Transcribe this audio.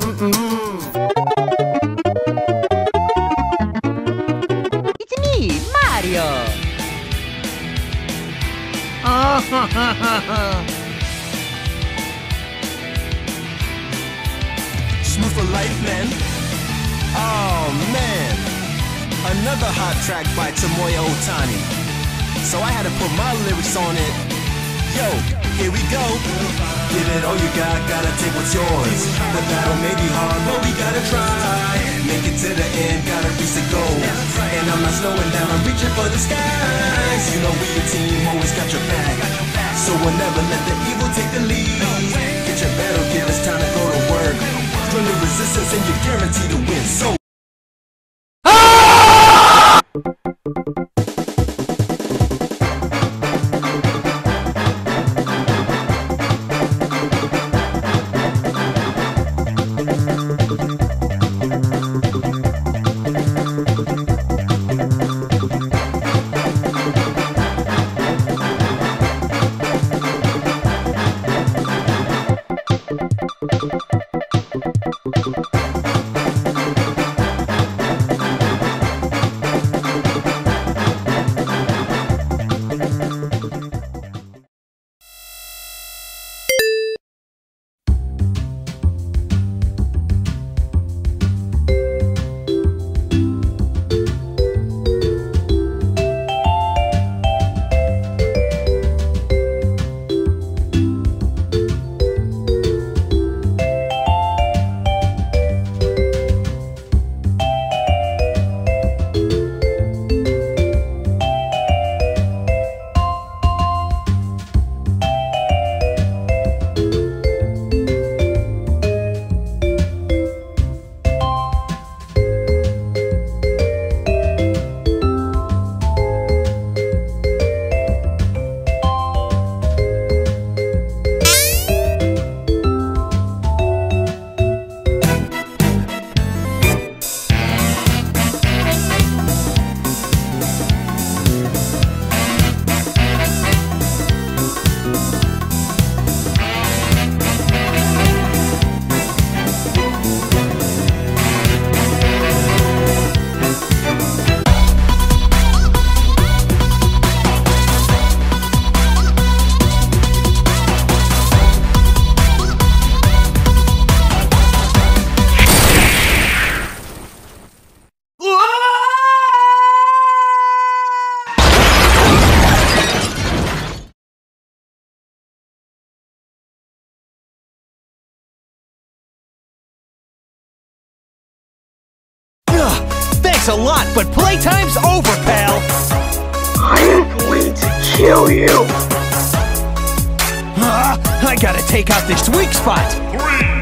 It's me, Mario. Smooth for life, man. Oh, man. Another hot track by Tomoya Ohtani. So I had to put my lyrics on it. Yo, here we go. Give it all you got, gotta take what's yours. The battle may be hard, but we gotta try. Make it to the end, gotta reach the goal. And I'm not slowing down, I'm reaching for the skies. You know we a team, always got your back. So we'll never let the evil take the lead. Get your battle gear, it's time to go to work. Join the resistance and you're guaranteed to win. So thanks a lot, but playtime's over, pal! I'm going to kill you. Ah, I gotta take out this weak spot! Three,